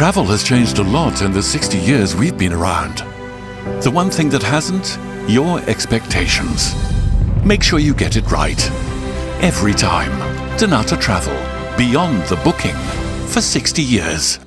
Travel has changed a lot in the 60 years we've been around. The one thing that hasn't? Your expectations. Make sure you get it right. Every time. dnata Travel. Beyond the booking. For 60 years.